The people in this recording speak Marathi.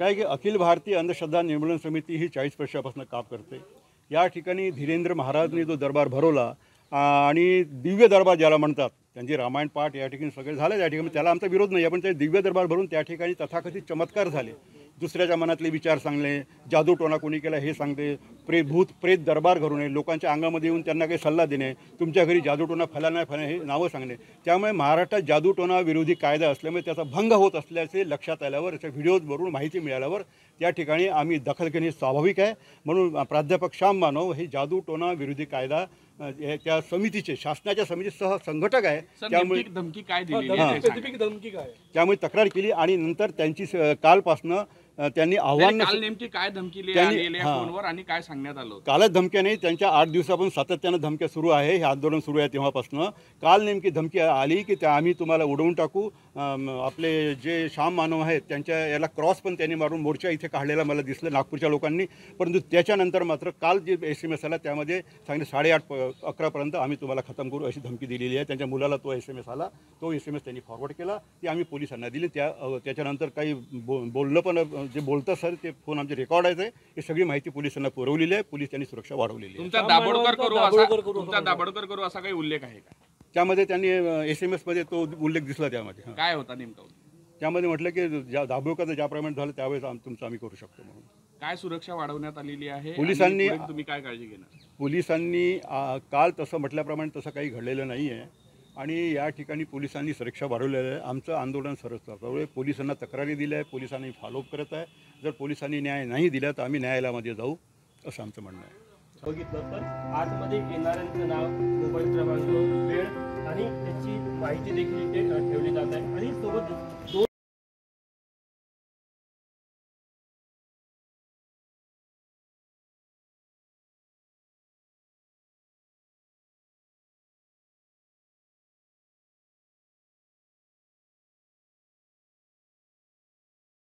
काय की अखिल भारतीय अंधश्रद्धा निर्मूलन समिती ही चाळीस वर्षापासून काम करते. या ठिकाणी धीरेंद्र महाराजांनी जो दरबार भरवला आणि दिव्य दरबार ज्याला म्हणतात त्यांचे रामायण पाठ या ठिकाणी सगळे झाले त्या ठिकाणी त्याला आमचा विरोध नाही. आपण ते दिव्य दरबार भरून त्या ठिकाणी तथाकथित चमत्कार झाले. दुसऱ्याच्या मनातले विचार सांगणे जादू टोना कोणी केला हे सांगते प्रेत भूत प्रेत दरबार घडू नये लोकांच्या अंगामध्ये येऊन त्यांना काही सल्ला देणे तुमच्या घरी जादू टोना फला नाही फला हे नावं सांगणे. त्यामुळे महाराष्ट्रात जादू टोना विरोधी कायदा असल्यामुळे त्याचा भंग होत असल्याचे लक्षात आल्यावर याच्या व्हिडिओजवरून माहिती मिळाल्यावर त्या ठिकाणी आम्ही दखल घेणे स्वाभाविक आहे. म्हणून प्राध्यापक श्याम मानव हे जादू टोना विरोधी कायदा हे त्या समितीचे शासनाच्या समिती सह संघटक आहे. त्यामुळे धमकी काय काय त्यामुळे तक्रार केली आणि नंतर त्यांची कालपासनं त्यांनी आव्हान काल नेमकी काय धमकी. फोनवर आणि काय सांगण्यात आलं? कालच धमक्या नाही त्यांच्या आठ दिवसापासून सातत्यानं धमक्या सुरू आहे हे आंदोलन सुरू आहे तेव्हापासून. काल नेमकी धमकी आली की त्या आम्ही तुम्हाला उडवून टाकू. आपले जे श्याम मानव आहेत त्यांच्या याला क्रॉस पण त्यांनी मारून मोर्चा इथे काढलेला मला दिसलं नागपूरच्या लोकांनी. परंतु त्याच्यानंतर मात्र काल जे एस एम एस आला त्यामध्ये सांगितलं साडेआठ अकरापर्यंत आम्ही तुम्हाला खतम करू अशी धमकी दिलेली आहे. त्यांच्या मुलाला तो एस एम एस आला तो एस एम एस त्यांनी फॉरवर्ड केला ती आम्ही पोलिसांना दिली. त्या त्याच्यानंतर काही बो बोललं पण जे बोलतं सर ते फोन आमचे रेकॉर्ड आहे हे सगळी माहिती पोलिसांना पुरवलेली आहे. पोलीस त्यांनी सुरक्षा वाढवलेली आहे. तुमचा श्याम दाभोळकर करू असा तुमचा दाभोळकर. करू असा काही उल्लेख आहे का? त्यामध्ये त्यांनी एस एम एसमध्ये तो उल्लेख दिसला त्यामध्ये. काय होता नेमका? त्यामध्ये म्हटलं की ज्या दाभोळकर ज्याप्रमाणे झालं त्यावेळेस तुमचं आम्ही करू शकतो म्हणून. काय सुरक्षा वाढवण्यात आलेली आहे? पोलिसांनी- तुम्ही काय काळजी घेणार? पोलिसांनी काल तसं म्हटल्याप्रमाणे तसं काही घडलेलं नाही आहे आणि या ठिकाणी पोलिसांनी सुरक्षा वाढवलेल्या आहे. आमचं आंदोलन सरस त्यामुळे पोलिसांना तक्रारी दिल्या आहे पोलिसांनी फॉलोअप करत आहे. जर पोलिसांनी न्याय नाही दिला तर आम्ही न्यायालयामध्ये जाऊ असं आमचं म्हणणं आहे. बघितलं पण आतमध्ये येणाऱ्यांचं नाव मोबाईल क्रमांक वेळ आणि त्याची माहिती देखील इथे ठेवली जात आहे. आणि सोबत दोन